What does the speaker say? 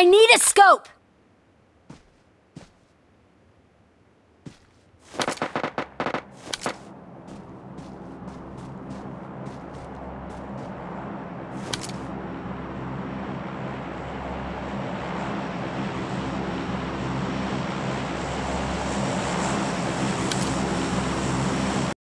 I need a scope!